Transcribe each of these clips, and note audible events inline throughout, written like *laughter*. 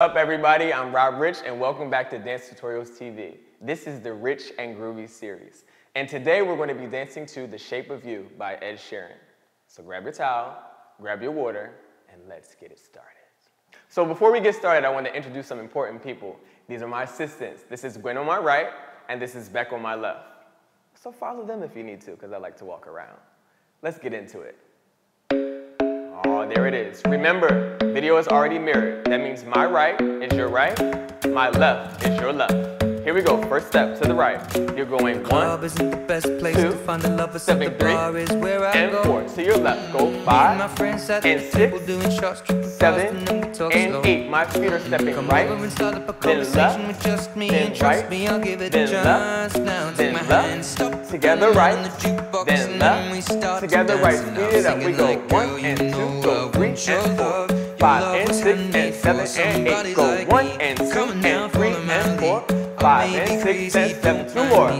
up everybody, I'm Rob Rich and welcome back to Dance Tutorials TV. This is the Rich and Groovy series. And today we're going to be dancing to The Shape of You by Ed Sheeran. So grab your towel, grab your water, and let's get it started. So before we get started, I want to introduce some important people. These are my assistants. This is Gwen on my right, and this is Beck on my left. So follow them if you need to, because I like to walk around. Let's get into it. Oh, there it is. Remember, video is already mirrored. That means my right is your right, my left is your left. Here we go. First step to the right. You're going one, two, stepping three, and four. To your left. Go five, and six, seven, and eight. My feet are stepping right, then left, then right, then left, then left, together right, then left, together right. Speed it up. We go one and two, go three and four, five and six and seven and eight. Go one and two and three and four. five, and six, and seven, two more.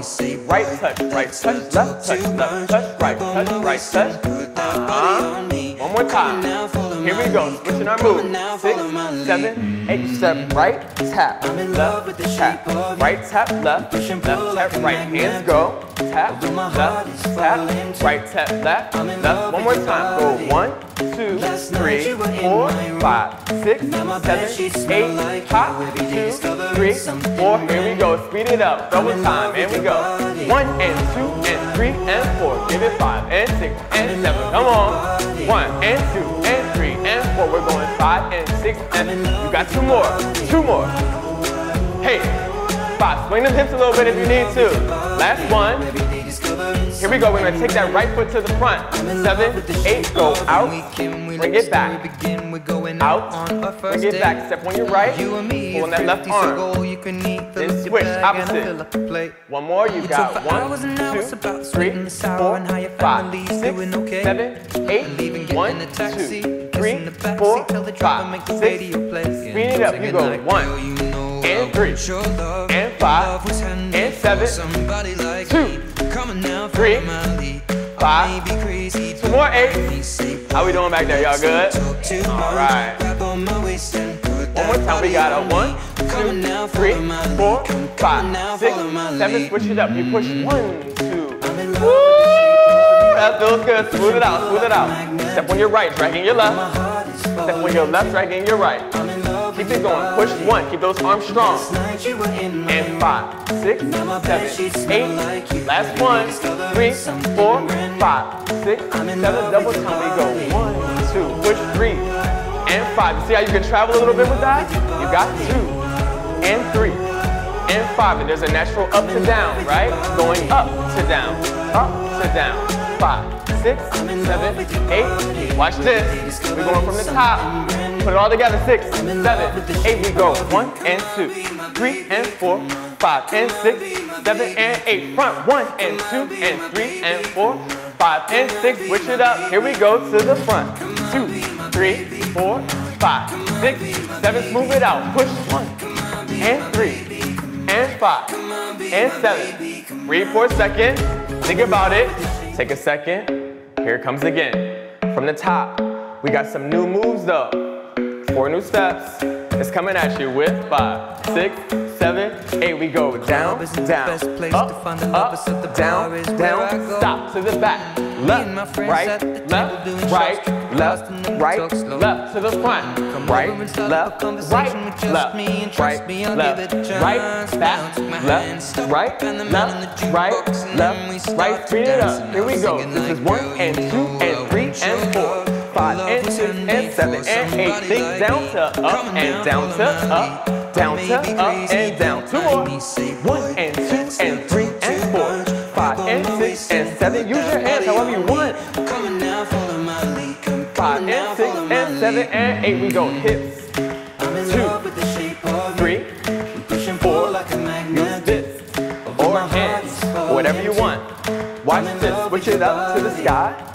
Right touch, right touch, left touch, left touch, right touch, right touch. Uh-huh. One more time. Here we go, switching our move. Six, seven, eight, step right, tap, left, tap, right tap, left, left tap, right. Hands go, tap, left, tap, right tap, left, left. One more time. Go one, two, three, four, five, six, seven, eight, hop, two, three, four. Here we go. Speed it up. Double time. And we go. One and two and three and four. Give it five and six and seven. Come on. One and two and four. We're going five and six and you got two more. Two more. Hey, five. Swing the hips a little bit if you need to. Last one. Here we go. We're gonna take that right foot to the front. Seven, eight, go out. Bring it back. Out. Bring it back. Step on your right. Pull on that left arm. Then switch. Opposite. One more. You got one, two, three, four, five, six, seven, eight. One, two, three, four, five, six. Speed it up. You go one and three and five and seven. Two three, five, two more eight. How we doing back there? Y'all good? All right. One more time. We got a one, two, three, four, five, six, seven. Switch it up. You push one, two. Woo! That feels good. Smooth it out. Smooth it out. Step on your right, dragging your left. Step on your left, dragging your right. Keep it going. Push one. Keep those arms strong. And five, six, seven, eight. Last one. Three, four, five, six, seven. Double time. We go one, two. Push three and five. See how you can travel a little bit with that? You got two and three and five. And there's a natural up to down, right? Going up to down, up to down. Five, six, seven, eight. Watch this. We're going from the top. Put it all together. Six, seven, eight. We go. One and two, three and four, five and six, seven and eight. Front. One and two and three and four, five and six. Switch it up. Here we go to the front. Two, three, four, five, six, seven. Smooth it out. Push one and three and five and seven. Breathe for a second. Think about it. Take a second. Here it comes again. From the top, we got some new moves though. Four new steps. It's coming at you with five, six, seven, eight. We go down, down, up, up, down, down, stop to the back. Left, right, left, right, left, right, left to the front. Right, left, right, left, right, left, right, back, left, right, left, right, left, right. Speed it up. Here we go. This is one and two and seven and eight. Think down to up and down to up, down to up and down. Two more. One and two and three and four, five and six and seven. Use your hands however you want. Five and six and seven and eight. We go hips. Two, three, four. Use this or hands, whatever you want. Watch this. Switch it up to the sky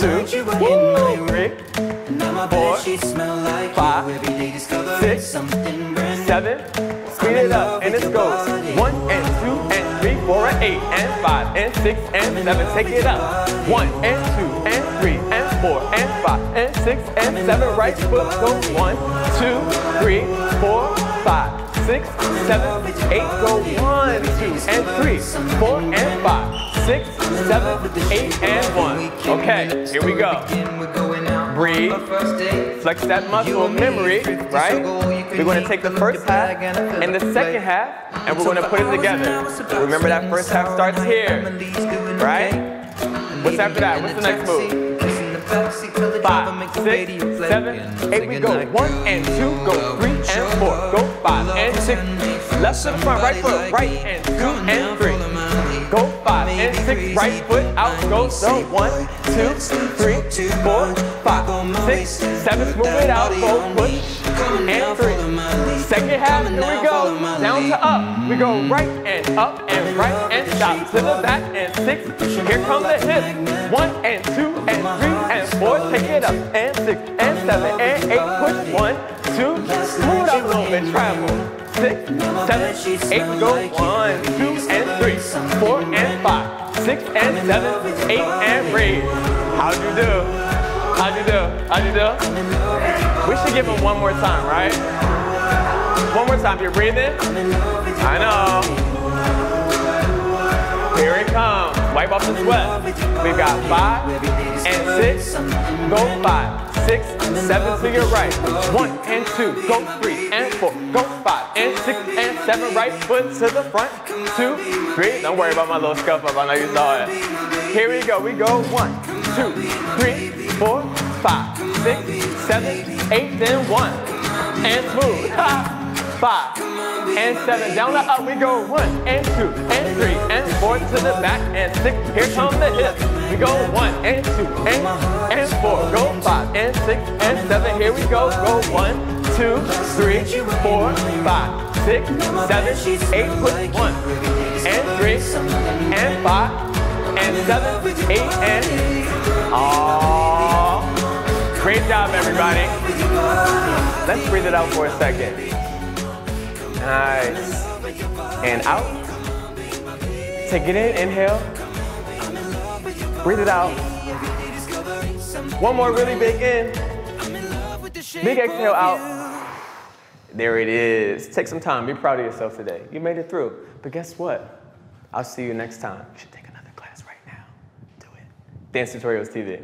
two, three, four, five, six, seven. Speed it up, and it goes one and two and three, four and eight and five and six and seven. Take it up. One and two and three and four and five and six and seven. Right foot goes one, two, three, four, five, six, seven, eight. Go one, two, and three, four, and five, six, seven, eight, and one. Okay, here we go. Breathe. Flex that muscle memory, right? We're going to take the first half and the second half, and we're going to put it together. Remember that first half starts here, right? What's after that? What's the next move? Five, six, seven, eight. We go one and two, go three and four, go five and six. Left the front, right foot, right and two and. Go five and six, right foot out, go so one, two, three, four, five, six, seven. Move it out, go push and three. Second half, here we go. Down to up. We go right and up and right and stop to the back and six. Here comes the hip. One and two and three and four. Take it up and six and seven and eight. Push one, two. Smooth out a little bit. Travel. Six, seven, eight. Go one, two, and three, four and five, six and seven, eight and breathe. How'd you do? How'd you do? How'd you do? We should give him one more time, right? One more time. You're breathing? I know. Here it comes. Wipe off the sweat. We've got five and six. Go five, six, seven to your right. One and two. Go three and four. Go five and six and seven. Right foot to the front. Two, three. Don't worry about my little scuff up. I know you saw it. Here we go. We go one, two, three, four, five, six, seven, eight, then one. And smooth. *laughs* Five and seven. Down the up we go. One and two and three and four to the back and six. Here come the hips. We go one and two and, and four. Go five and six and seven. Here we go. Go one, two, three, four, five, six, seven, eight. Put one and three and five and seven, eight and. Aww. Great job, everybody. Let's breathe it out for a second. Nice. And out. Take it in, inhale. Breathe it out. One more really big in. Big exhale out. There it is. Take some time. Be proud of yourself today. You made it through. But guess what? I'll see you next time. You should take another class right now. Do it. Dance Tutorials TV.